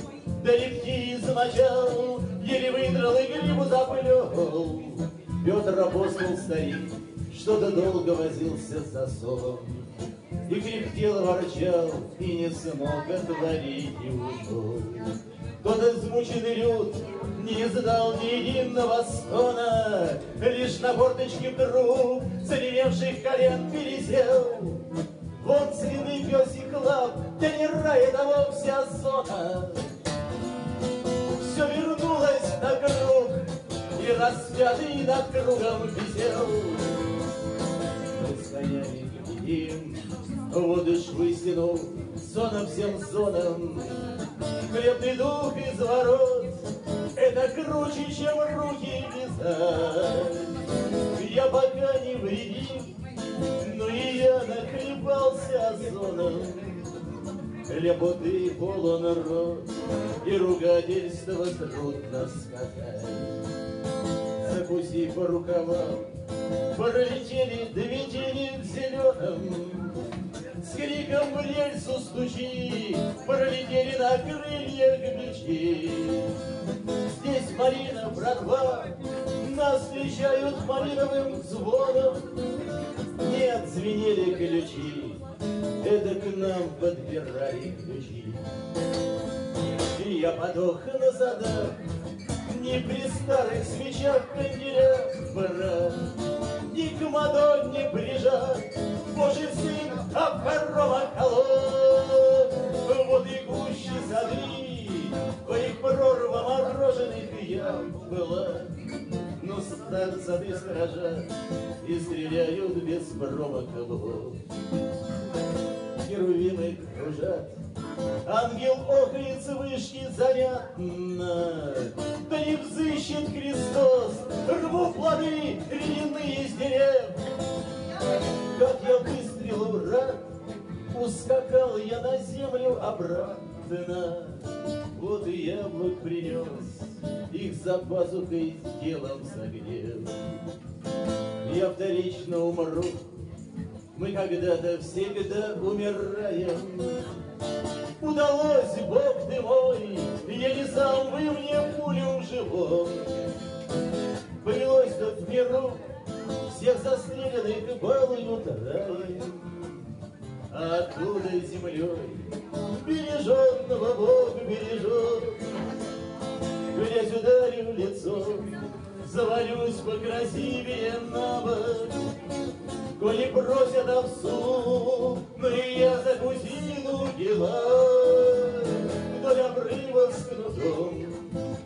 Да легкий замочал, еле выдрал и гриву заплел. Петр апостол старик, что-то долго возился с засовом, И кряхтел, ворчал, и не смог отворить и ушел. Тот измученный люд не издал ни единого стона, на корточке вдруг заревевших колен пересел. Вот следы песик лап, да не рай, это вовсе озона. Все вернулось на круг, и распятый над кругом висел. Мы стояли едим, воды швы стянул, зона всем зонам. Хлебный дух из ворот, это круче, чем руки вязать. Я пока не вредим, но и я нахлебался озоном. Хлеботы полон рот, и ругательства трудно сказать. Закусив по рукавам, пролетели две тени в зеленом. Криком в рельсу стучи, пролетели на крыльях мечи. Здесь Марина, братва, нас встречают малиновым звоном. Нет, звенели ключи, это к нам подбирали ключи. Я подох на задах, не при старых свечах канделябра, Ни к Мадонне прижат, Божий сын Авхарома колод. Вот и гуще сады, по их прорвам мороженых я была. Но стар сады сторожат и стреляют без промахов. Херувимы кружат, Ангел охает с вышки занятно, Да не взыщет Христос, рву плоды льняные из дерев. Как я выстрелил в рак, ускакал я на землю обратно. Вот и яблок принес, их за пазухой телом согрел. Я вторично умру, мы когда-то всегда умираем. Удалось, Бог ты мой, я не сам вы мне пулю в живот. Повелось тут в миру всех застреленных балую траем. А оттуда землей береженного Бог бережет. Грязь ударю в лицо, завалюсь покрасивее на бок. Коли просят овсу, но и я закусил дела. Вдоль обрыва с кнутом,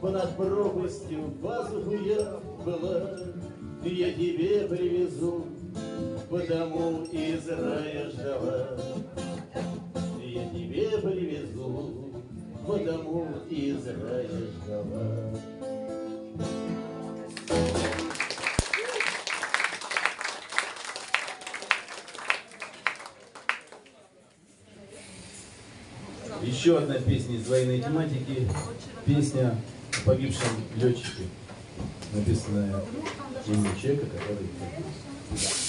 понад пропастью пазуху я была. Я тебе привезу, потому из рая ждала. Я тебе привезу, потому из рая ждала. Еще одна песня из военной тематики. Песня о погибшем летчике. Написанная имя человека, который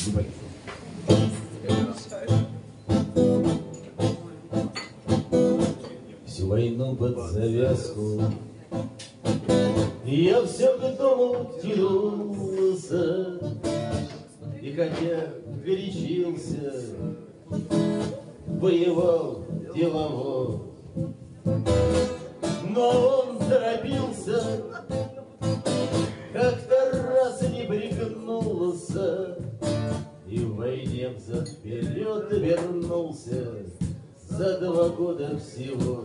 не погиб. Всю войну под завязку я все к дому тянулся, И хотя величился, Воевал делово, Но он торопился, Как-то раз не пригнулся, И в войне взад-вперед вернулся За два года всего.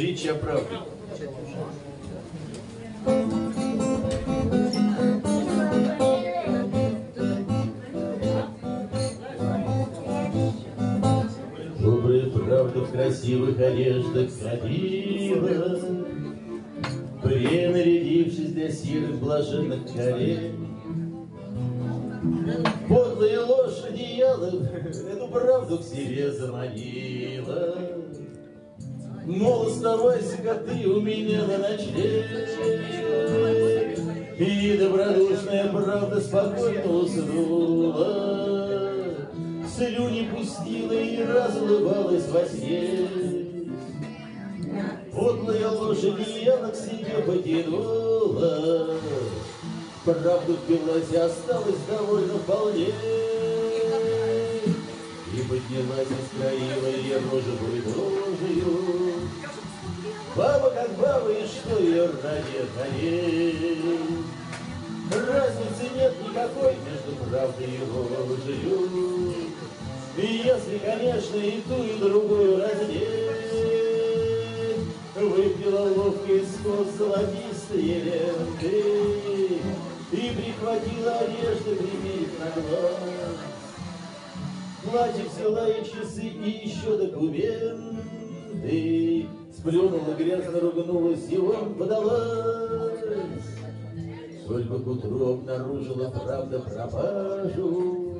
Притча правды. Добрая правда в красивых одеждах ходила, Принарядившись для сирых блаженных корей. Подлые лошади ялы эту правду к себе заманили удалось коты у меня на ночлег. И добродушная правда спокойно уснула, Слюни пустила и разулыбалась во сне. Подлая лошадь Яна к себе потянула, Правду впилась и осталась довольно вполне. И поднялась и скроила ей рожевую рожею, Баба как баба, и что ее ради коней. Разницы нет никакой между правдой и ложью. Если, конечно, и ту, и другую раздеть, Выпила ловко из золотистые ленты И прихватила одежды, примерить на глаз. Платье взяла и часы, и еще документы, Сплюнула, грязно ругнулась, и он подалась. Только к утру обнаружила правда пропажу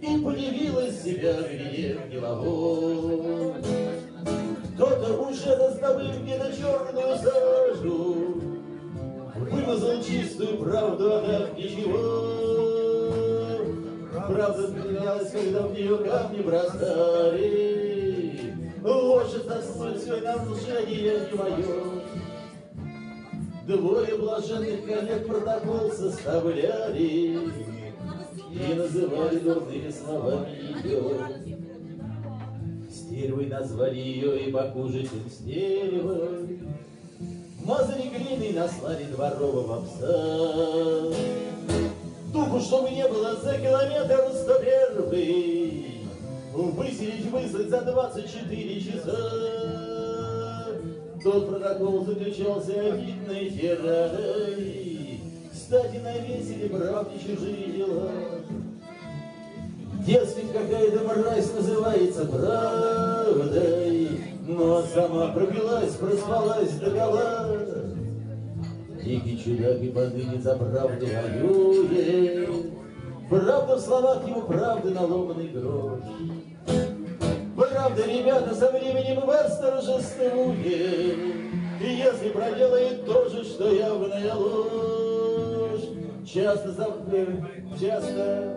И полюбила себя гнев деловой. Кто-то уже раздобыл где-то черную сажу, Вымазал чистую правду, а ничего. Правда сменялась, когда в нее камни бросали. Лошадь на соль, свой нарушение не мое. Двое блаженных коллег протокол составляли И называли дурными словами ее. Стервой назвали ее и покуже, чем стервой. Мазали глиной, наслали дворового пса. Духу, чтобы не было за километр 101 Выселить, выслать за 24 часа. Тот протокол заключался обидной тирадой. Кстати, навесили правде чужие дела. Дескать, какая-то мразь называется правдой, Но сама пропилась, проспалась до гола. Дикий чудак и поныне за правду воюет. Правда в словах его правды наломанный грош. Правда, ребята, со временем восторжествует, И если проделает то же, что явная ложь, Часто забыв, часто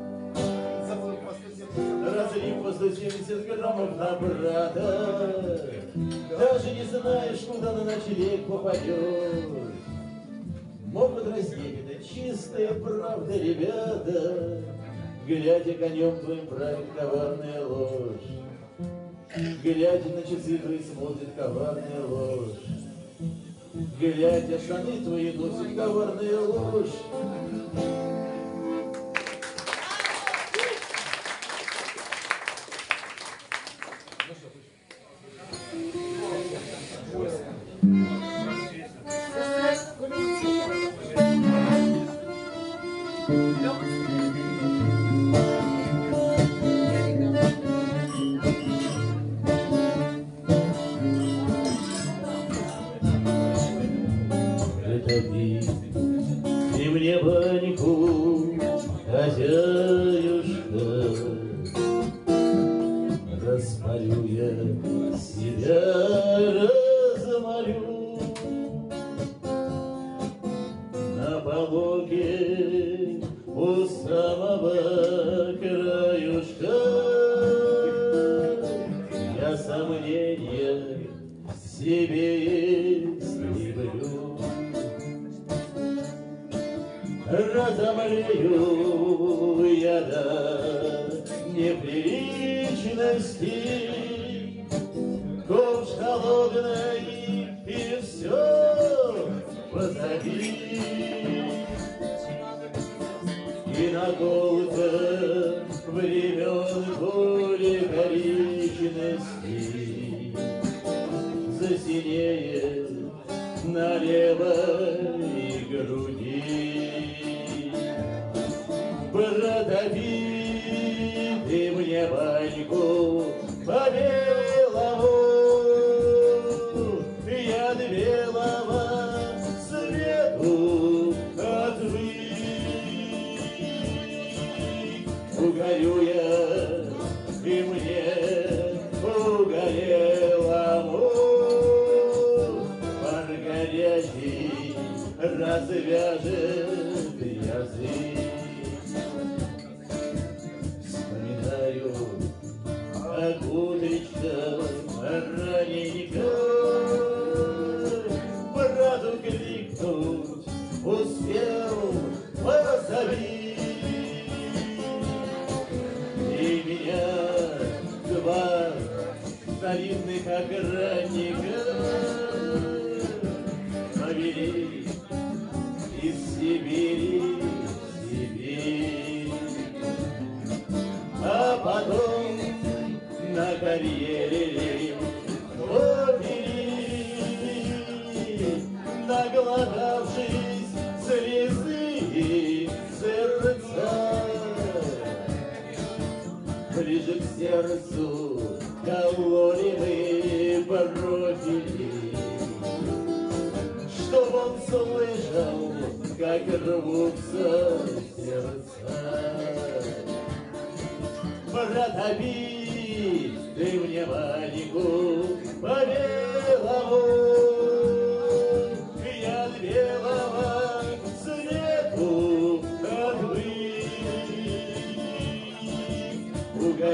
разлив по 170 граммов на брата, Даже не знаешь, куда на ночлег попадешь. Могут раздеть, это чистая правда, ребята, Глядя конем твоим правит коварная ложь. Глядя на часы твои смотрит коварная ложь. Глядя, штаны твои носит коварная ложь.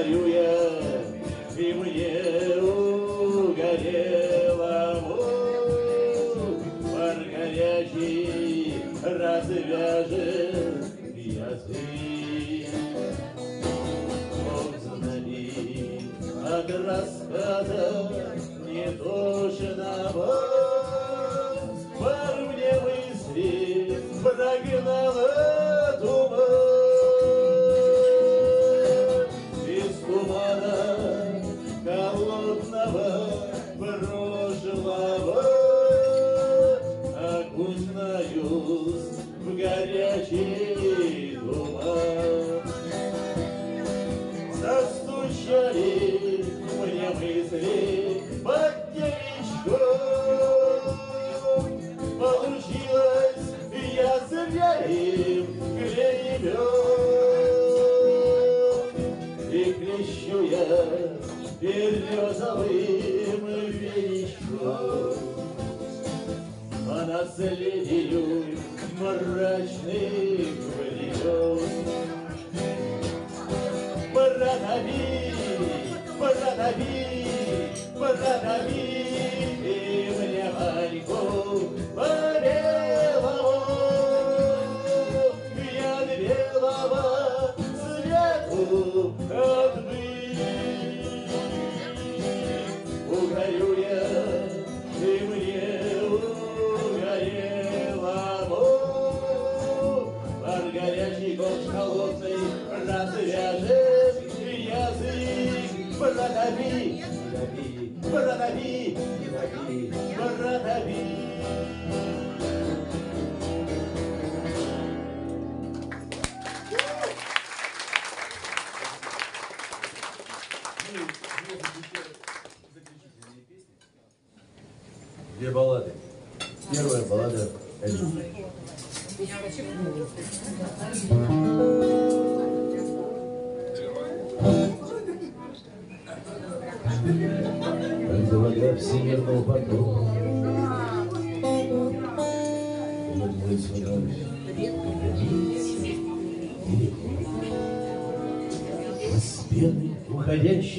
Hallelujah.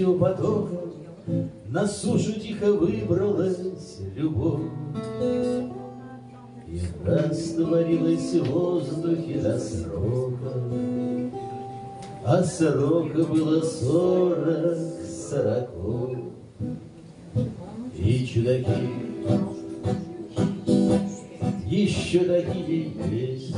ночью потока На сушу тихо выбралась любовь. И растворилась в воздухе до срока, А срока было сорок сороков. И чудаки еще такие есть.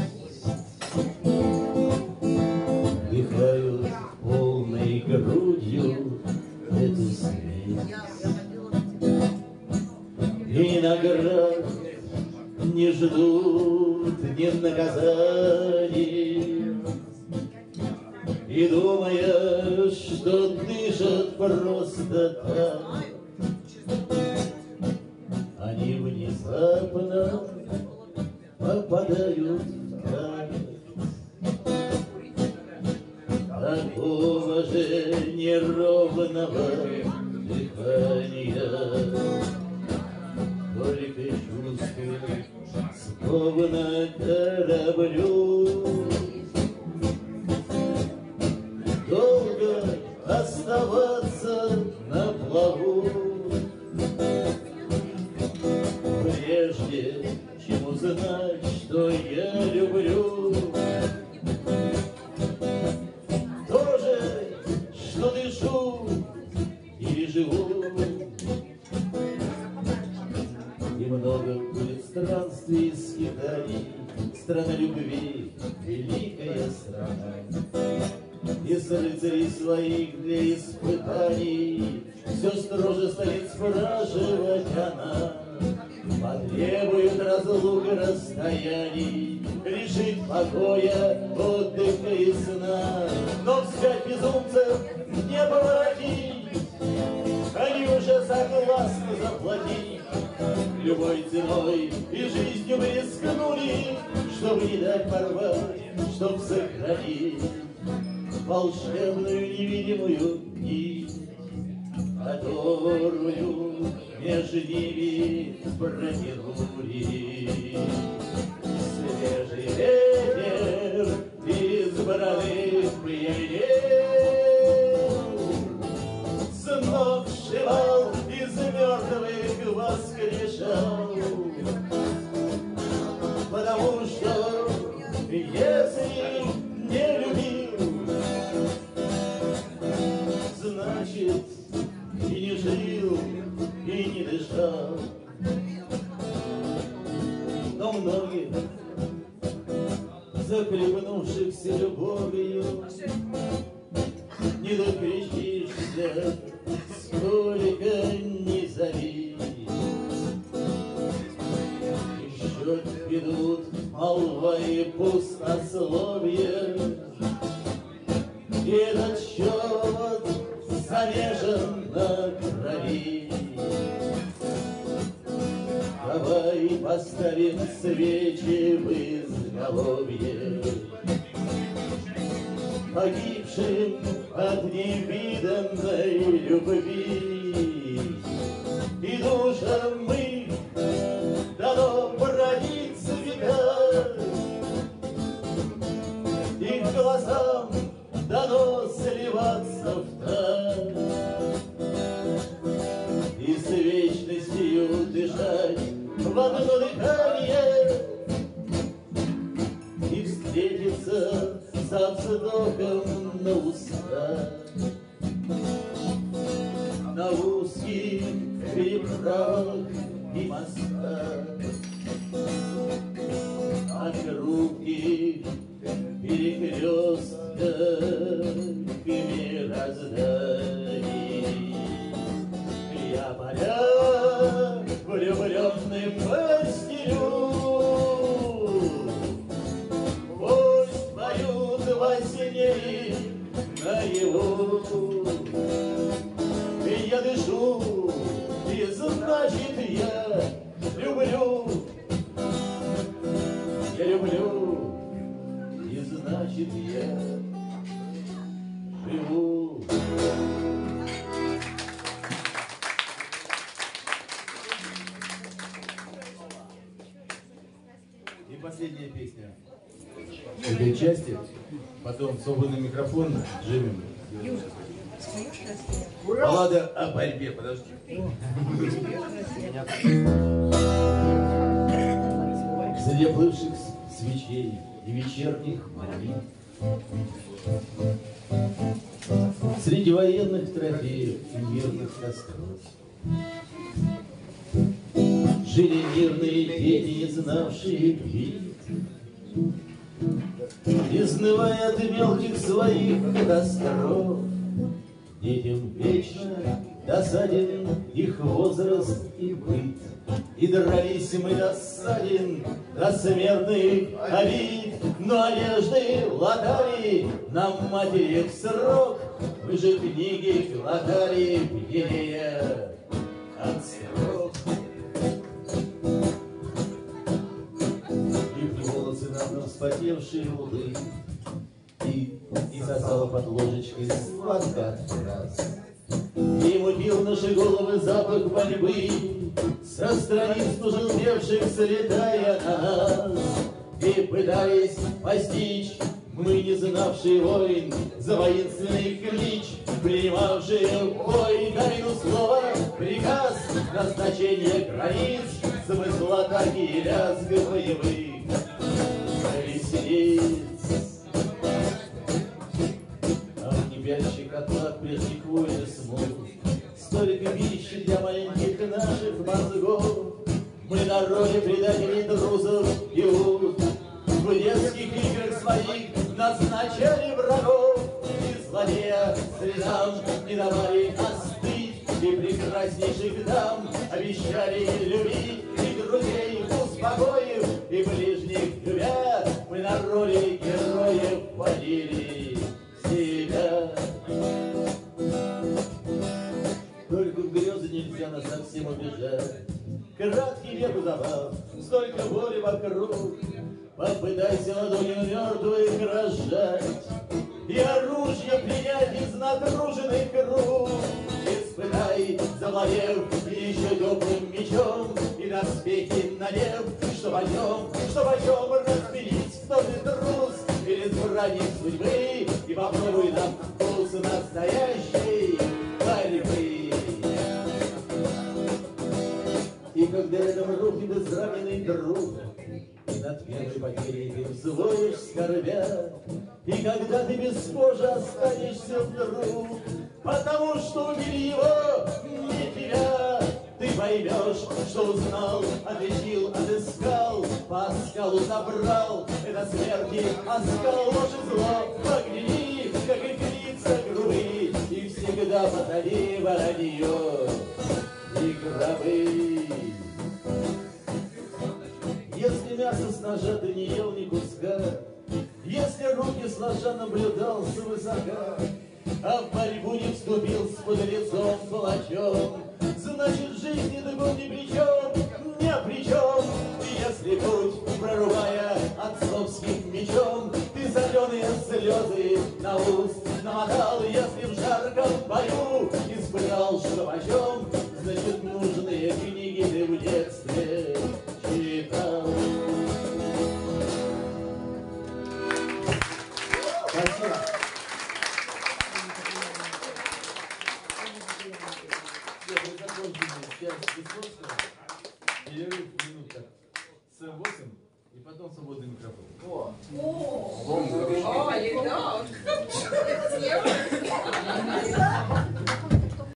Этот счет зарежен на крови. Давай поставим свечи в изголовье, Погибшим от невиданной любви. Вечерних молитв, Среди военных трофеев и мирных костров Жили мирные дети, не знавшие битв, Изнывая от мелких своих катастроф, Детям вечно досаден их возраст и быт, И дрались мы досаден до смертных обид, Но одежды латали нам матери в срок, Мы же книги глотали пьянее от срок. И волосы на дно вспотевшие лбы, И, и сосала под ложечкой сладко от фраз. И мутил наши головы запах борьбы, Со страниц пожелтевших слетая на нас. И пытаясь постичь, мы не знавшие войн, За воинственный клич, принимавшие бой Тайну слова, приказ, назначение границ, Смысл атаки и лязг боевых Мы на роли предателей трусов и уз. В